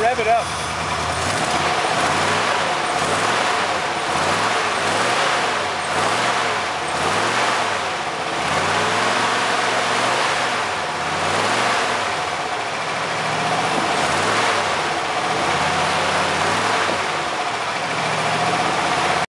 rev it up.